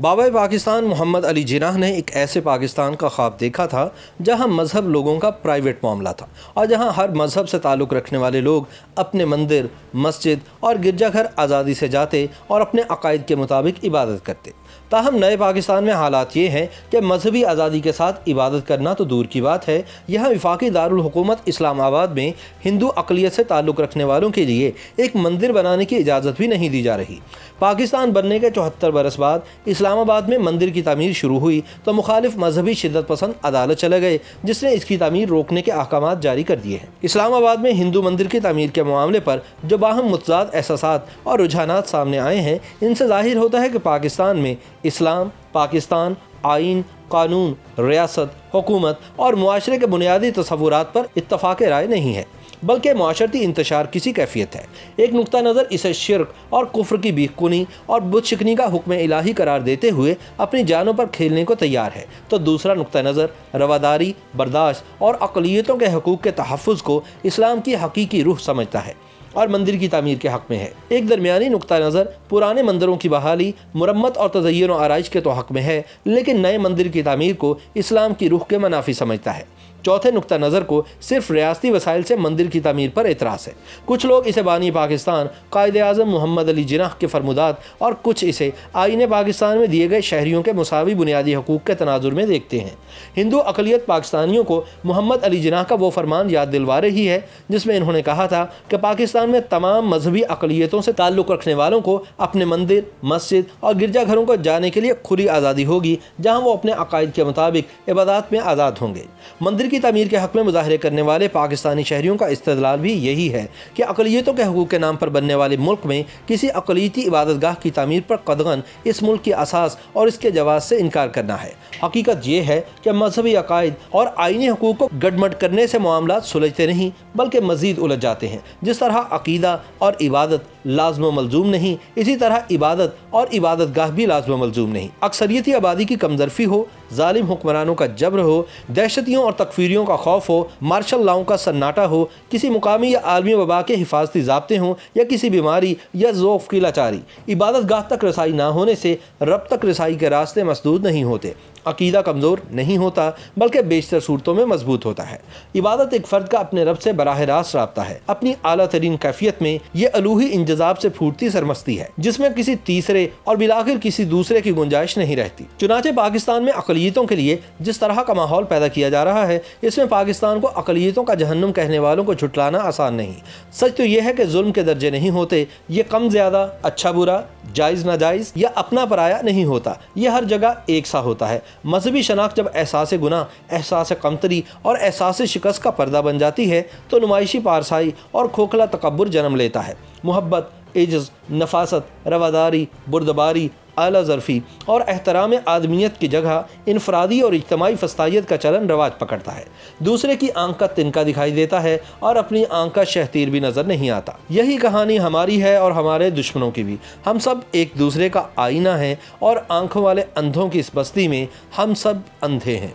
बाबा पाकिस्तान मोहम्मद अली जिनाह ने एक ऐसे पाकिस्तान का ख्वाब देखा था, जहाँ मज़हब लोगों का प्राइवेट मामला था और जहाँ हर मज़हब से ताल्लुक़ रखने वाले लोग अपने मंदिर, मस्जिद और गिरजाघर आज़ादी से जाते और अपने अकायद के मुताबिक इबादत करते। ताहम नए पाकिस्तान में हालात ये हैं कि मजहबी आज़ादी के साथ इबादत करना तो दूर की बात है। यहाँ विफाकी दारकूमत इस्लामाबाद में हिंदू अकलीत से ताल्लुक़ रखने वालों के लिए एक मंदिर बनाने की इजाज़त भी नहीं दी जा रही। पाकिस्तान बनने के चौहत्तर बरस बाद इस्लामाबाद में मंदिर की तमीर शुरू हुई तो मुखालिफ मजहबी शिदत पसंद अदालत चले गए, जिसने इसकी तमीर रोकने के अहकाम जारी कर दिए हैं। इस्लामाबाद में हिंदू मंदिर की तमीर के मामले पर जो बाहम मुतजाद एहसास और रुझाना सामने आए हैं, इनसे ज़ाहिर होता है कि पाकिस्तान में इस्लाम, पाकिस्तान आइन कानून, रियासत, हुकूमत और माशरे के बुनियादी तस्वूरात पर इतफाक़ राय नहीं है, बल्कि माशरती इंतशार किसी कैफियत है। एक नुकता नज़र इसे शिरक और कुफ्र की बीकुनी और बुत शिकनी का हुक्म इलाही करार देते हुए अपनी जानों पर खेलने को तैयार है। तो दूसरा नुकता नज़र रवादारी, बर्दाश्त और अकलीतों के हकूक़ के तहफ़ को इस्लाम की हकीकी रूह समझता है। और मंदिर की तमीर के हक़ में है। एक दरमियानी नुकतः नज़र पुराने मंदिरों की बहाली, मुरम्मत और तजयन आरइश के तो हक़ में है, लेकिन नए मंदिर की तमीर को इस्लाम की रूह के मनाफी समझता है। चौथे नुकता नज़र को सिर्फ़ रियाती वसाइल से मंदिर की तमीर पर एतराज़ है। कुछ लोग इसे बानी पाकिस्तान कायद अजम मोहम्मद अली जिनाह के फरमुदात और कुछ इसे आइन पाकिस्तान में दिए गए शहरीों के मसावी बुनियादी हकूक़ के तनाजुर में देखते हैं। हिंदू अकलीत पाकिस्तानियों को मोहम्मद अली जिनाह का वो फरमान याद दिलवा रही है, जिसमें इन्होंने कहा था कि पाकिस्तान में तमाम मजहबी अकलीतों से ताल्लुक़ रखने वालों को अपने मंदिर, मस्जिद और गिरजाघरों को जाने के लिए खुली आज़ादी होगी, जहाँ वो अपने अकायद के मुताबिक इबादत में आज़ाद होंगे। मंदिर की तमीर के हक़ में मुजाहरे करने वाले पाकिस्तानी शहरीों का इस्तलाल भी यही है कि अकलीतों के हकूक़ के नाम पर बनने वाले मुल्क में किसी अकलीती इबादत गाह की तमीर पर कदगन इस मुल्क की असास और इसके जवाब से इनकार करना है। हकीकत यह है कि मजहबी अकायद और आइनी हकूक़ को गडमट करने से मामला सुलझते नहीं, बल्कि मज़ीद उलझ जाते हैं। जिस तरह अकीदा और इबादत लाजम मलजूम नहीं, इसी तरह इबादत और इबादत गाह भी लाजम मलजूम नहीं। अक्सरियती आबादी की कमजरफी हो ालिम हुक्मरानों का जबर हो, दहशतियों और तकफीरियों का खौफ हो, मार्शल लाओं का सन्नाटा हो, किसी मुकामी या आलमी वबा के हिफाजती जबते हों, या किसी बीमारी या जोफ़ की लाचारी। इबादत गाह तक रसाई ना होने से रब तक रसाई के रास्ते मसदूद नहीं होते। अकीदा कमज़ोर नहीं होता, बल्कि बेशतर सूरतों में मज़बूत होता है। इबादत एक फ़र्द का अपने रब से बराह रास्त रबता है। अपनी अली तरीन कैफियत में यह अलूही इंतजाब से फूटती सरमस्ती है, जिसमें किसी तीसरे और बिलाखिर किसी दूसरे की गुंजाइश नहीं रहती। चुनाचे पाकिस्तान में अकलीतों के लिए जिस तरह का माहौल पैदा किया जा रहा है, इसमें पाकिस्तान को अकलीतों का जहन्नुम कहने वालों को छुटलाना आसान नहीं। सच तो यह है कि जुल्म के दर्जे नहीं होते, ये कम ज़्यादा अच्छा बुरा, जायज़ नाजायज़ या अपना पराया नहीं होता, यह हर जगह एक सा होता है। मजहबी शनाख्त जब एहसास गुना एहसास कमतरी और एहसास शिकस्त का पर्दा बन जाती है तो नुमाइशी पारसाई और खोखला तकबर जन्म लेता है। मोहब्बत, एजज़, नफासत, रवादारी, बुरदबारी आला ज़रफ़ी और एहतराम आदमियत की जगह इनफरादी और इज्तमाही फस्ताइत का चलन रवाज पकड़ता है। दूसरे की आँख का तिनका दिखाई देता है और अपनी आँख का शहतीर भी नज़र नहीं आता। यही कहानी हमारी है और हमारे दुश्मनों की भी। हम सब एक दूसरे का आईना है और आँखों वाले अंधों की इस बस्ती में हम सब अंधे हैं।